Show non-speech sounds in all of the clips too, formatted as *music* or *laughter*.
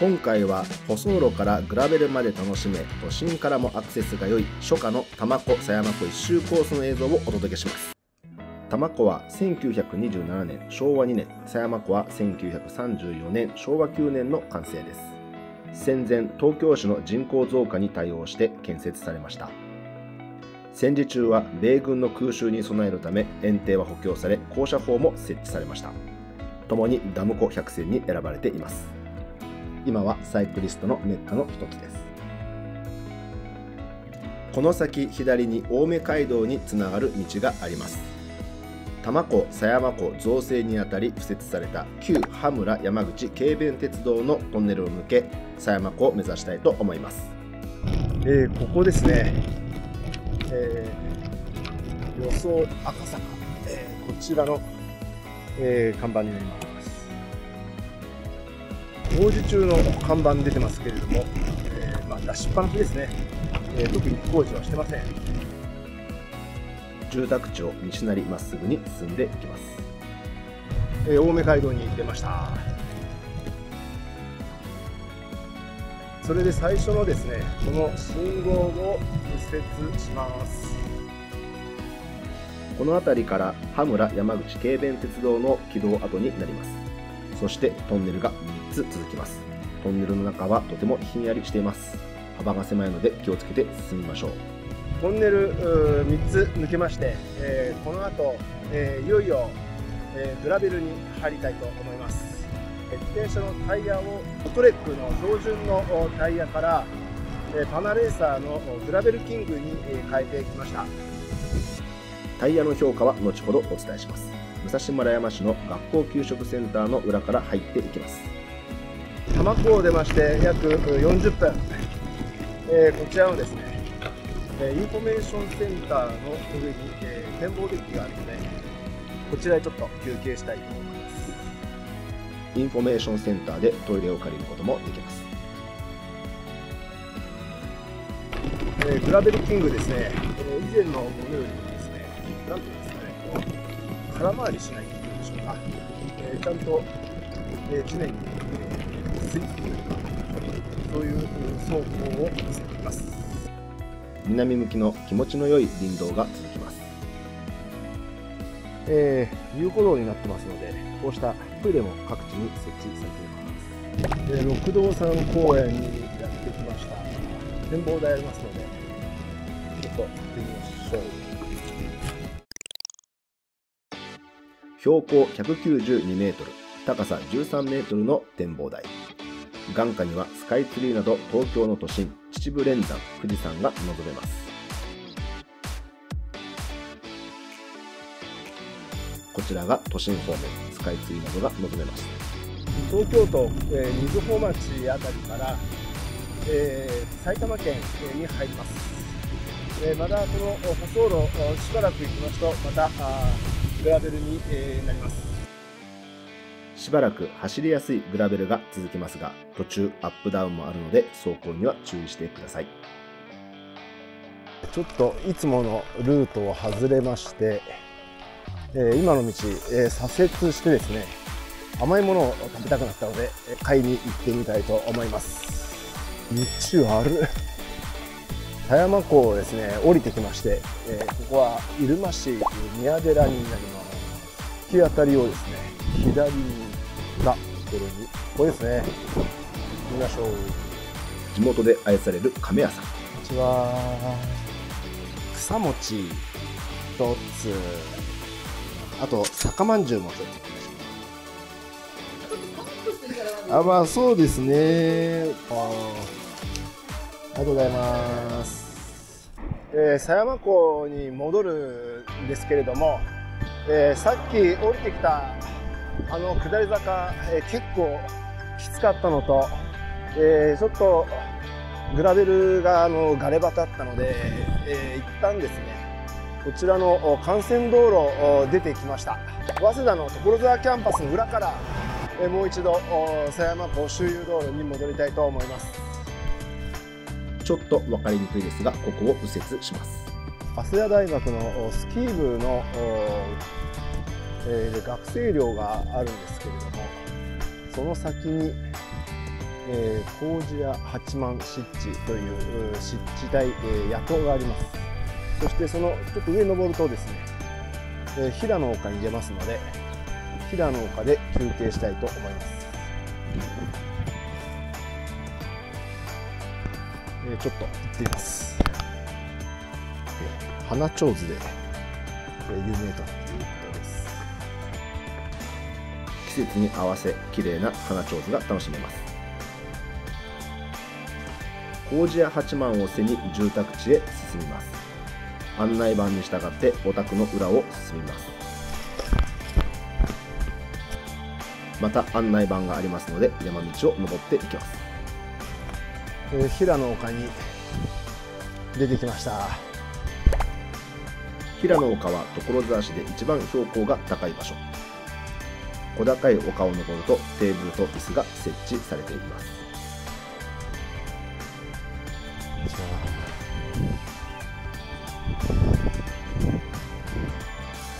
今回は舗装路からグラベルまで楽しめ都心からもアクセスが良い初夏の多摩湖狭山湖一周コースの映像をお届けします。多摩湖は1927年昭和2年。狭山湖は1934年昭和9年の完成です。戦前東京市の人口増加に対応して建設されました。戦時中は米軍の空襲に備えるため園庭は補強され降車法も設置されました。共にダム湖百選に選ばれています。今はサイクリストのメッカの一つです。この先左に青梅街道につながる道があります。多摩湖狭山湖造成にあたり敷設された旧羽村山口軽便鉄道のトンネルを抜け狭山湖を目指したいと思います、えー、ここですね、えー、予想赤坂、えー、こちらの、えー、看板になります。工事中の看板出てますけれども、えー、まあ、出しっぱなしですね、えー、特に工事はしてません。住宅地を西成まっすぐに進んでいきます、えー、青梅街道に出ました。それで最初のですねこの信号を右折します。この辺りから羽村山口軽便鉄道の軌道跡になります。そしてトンネルが3つ続きます。トンネルの中はとてもひんやりしています。幅が狭いので気をつけて進みましょう。トンネル3つ抜けまして、えー、この後、えー、いよいよ、えー、グラベルに入りたいと思います。自転車のタイヤをトレックの標準のタイヤからパナレーサーのグラベルキングに変えてきました。タイヤの評価は後ほどお伝えします。武蔵村山市の学校給食センターの裏から入っていきます多摩湖を出まして約40分、えー、こちらのですねインフォメーションセンターの上に、えー、展望デッキがあるのでこちらでちょっと休憩したいと思います。インフォメーションセンターでトイレを借りることもできます、えー、グラベルキングですね、えー、以前のものよりもですねなんとですね空回りしないっていうんでしょうか、えー、ちゃんと、えー、常に、そういう走行を見せています。南向きの気持ちの良い林道が続きます、えー、遊歩道になってますのでこうしたトイレも各地に設置されています、えー、六道山公園にやってきました。展望台ありますのでちょっと行ってみましょう。標高192メートル、高さ13メートルの展望台。眼下にはスカイツリーなど東京の都心、秩父連山、富士山が望めます。こちらが都心方面、スカイツリーなどが望めます。東京都、えー、瑞穂町あたりから、えー、埼玉県に入ります。えー、まだこの舗装路しばらく行きますとまたグラベルに、えー、なりますしばらく走りやすいグラベルが続きますが途中アップダウンもあるので走行には注意してください。ちょっといつものルートを外れまして、えー、今の道、えー、左折してですね甘いものを食べたくなったので買いに行ってみたいと思います。道悪狭山湖をですね降りてきまして、えー、ここは入間市宮寺になります。突き当たりをですね左にがところにここですね。行きましょう。地元で愛される亀屋さん。こんにちは。草餅一つ。あと酒まんじゅうも一つあまあそうですね。あありがとうございます。えー、狭山湖に戻るんですけれども、えー、さっき降りてきたあの下り坂、えー、結構きつかったのと、えー、ちょっとグラベルがあのガレバだったので、えー、一旦ですね。こちらの幹線道路出てきました。早稲田の所沢キャンパスの裏から、えー、もう一度狭山湖周遊道路に戻りたいと思います。ちょっと分かりにくいですがここを右折します。早稲田大学のスキー部の、えー、学生寮があるんですけれどもその先に、えー、麹屋八幡湿地という湿地帯、えー、野党があります。そしてそのちょっと上登るとですね、えー、平の丘に出ますので平の丘で休憩したいと思います、えー、ちょっと行ってみます。花ちょうずで有名ということで。す季節に合わせ綺麗な花ちょうずが楽しめます。麹屋八幡を背に住宅地へ進みます。案内板に従ってお宅の裏を進みます。また案内板がありますので山道を登っていきます、えー、平の丘に出てきました。平野丘は所沢市で一番標高が高い場所小高い丘を登るとテーブルと椅子が設置されています。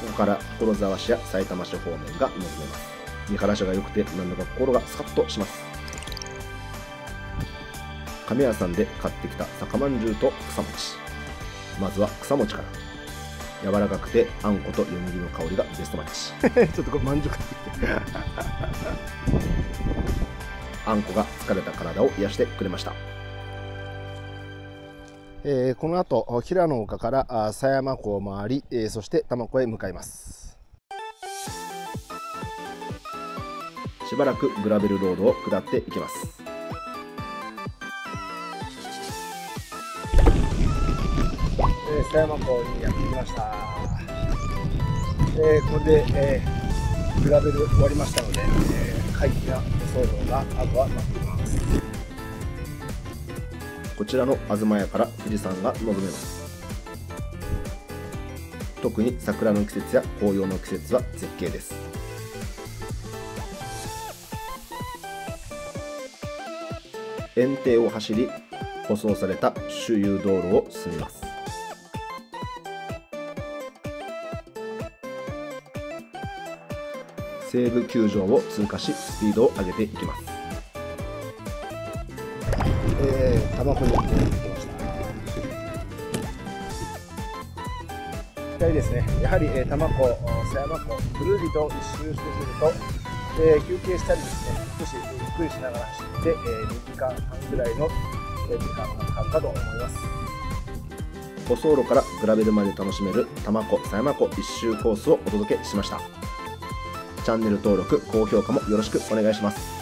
ここから所沢市や埼玉市方面が望めます。見晴らしが良くてなんだか心がスカッとします。亀屋さんで買ってきた酒まんじゅうと草餅。まずは草餅から。柔らかくてあんことよもぎの香りがベストマッチ。*laughs* ちょっとこれ満足 *laughs* あんこが疲れた体を癒してくれました、えー、この後平野丘から狭山湖を回り、えー、そして多摩湖へ向かいます。しばらくグラベルロードを下っていきます。狭山港にやってきました、えー、これで、えー、グラベル終わりましたので、えー、会議や騒動があとは待っています。こちらの東屋から富士山が望めます。特に桜の季節や紅葉の季節は絶景です。園庭を走り舗装された周遊道路を進みます。西武球場を通過しスピードを上げていきます。えー、玉子にやってきました。ですね。やはり、えー、玉子狭山湖ぐるりと一周してくると、えー、休憩したりですね少しゆっくりしながら走って、えー、2時間半ぐらいの時間がかかるかと思います。舗装路からグラベルまで楽しめる多摩湖狭山湖一周コースをお届けしましたチャンネル登録、高評価もよろしくお願いします。